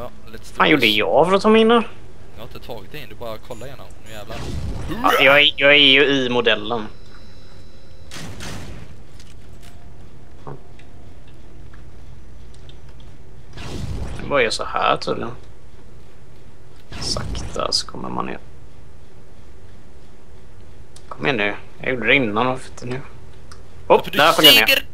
ja, lite Vad gjorde jag för att ta mig in här? Jag har inte tagit dig in, du bara kollar igenom. Nu jävlar. Ja, jag, är- jag är ju i modellen. Det bara är så här tydligen. Sakta så kommer man ner. Kom igen nu. Jag gjorde det innan. Varför inte nu? Hopp, där föll jag ner.